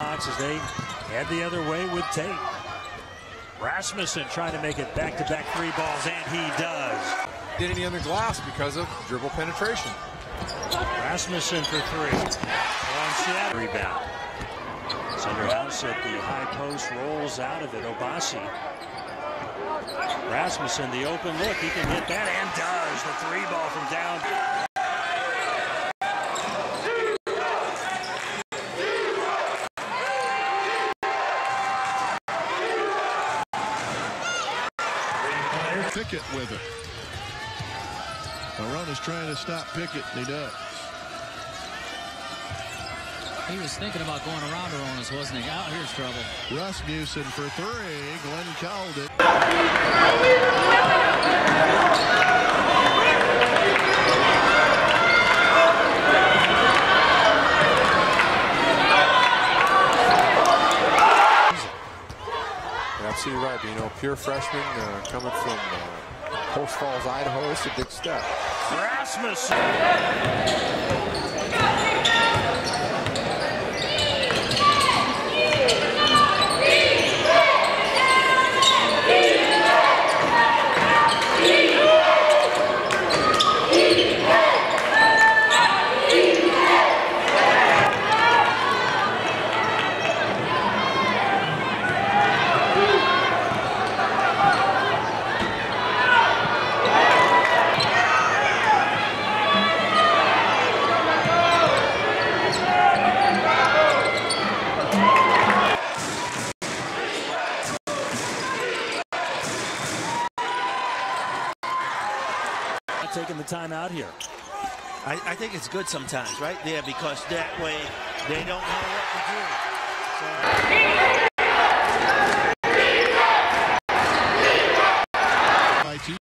As they head the other way with Tate. Rasmussen trying to make it back-to-back three balls, and he does. Did any on the glass because of dribble penetration. Rasmussen for three. On Seattle rebound. Sunderhaus at the high post rolls out of it. Obasi. Rasmussen, the open look. He can hit that and does. The three ball from down. Pickett with it. The run is trying to stop Pickett, and he does. He was thinking about going around Aronis, wasn't he? Out here's trouble. Rasmussen for three. Glenn called it. Absolutely right. You know, pure freshman uh, coming from uh, Post Falls, Idaho. It's a big step. Rasmussen. taking the time out here. I, I think it's good sometimes, right? there, because that way they don't know what to do. So.